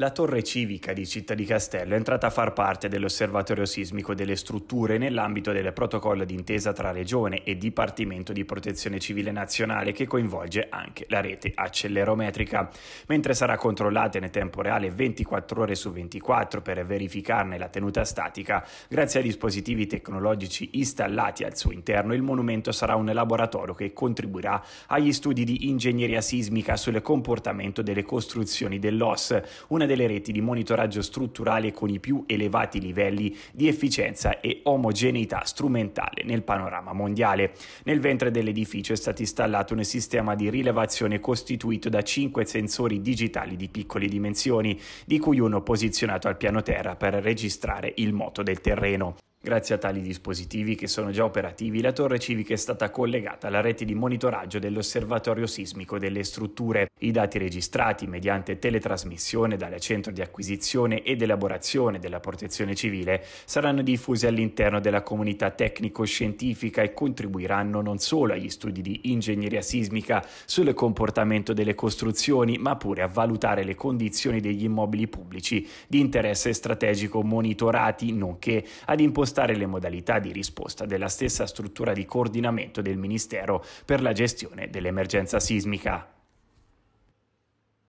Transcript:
La torre civica di Città di Castello è entrata a far parte dell'osservatorio sismico delle strutture nell'ambito del protocollo d'intesa tra Regione e Dipartimento di Protezione Civile Nazionale che coinvolge anche la rete accelerometrica. Mentre sarà controllata in tempo reale 24 ore su 24 per verificarne la tenuta statica, grazie a dispositivi tecnologici installati al suo interno, il monumento sarà un laboratorio che contribuirà agli studi di ingegneria sismica sul comportamento delle costruzioni dell'OS, una delle reti di monitoraggio strutturale con i più elevati livelli di efficienza e omogeneità strumentale nel panorama mondiale. Nel ventre dell'edificio è stato installato un sistema di rilevazione costituito da cinque sensori digitali di piccole dimensioni, di cui uno posizionato al piano terra per registrare il moto del terreno. Grazie a tali dispositivi che sono già operativi, la torre civica è stata collegata alla rete di monitoraggio dell'osservatorio sismico delle strutture. I dati registrati mediante teletrasmissione dal centro di acquisizione ed elaborazione della protezione civile saranno diffusi all'interno della comunità tecnico-scientifica e contribuiranno non solo agli studi di ingegneria sismica sul comportamento delle costruzioni, ma pure a valutare le condizioni degli immobili pubblici di interesse strategico monitorati, nonché ad impostare impostare le modalità di risposta della stessa struttura di coordinamento del Ministero per la gestione dell'emergenza sismica.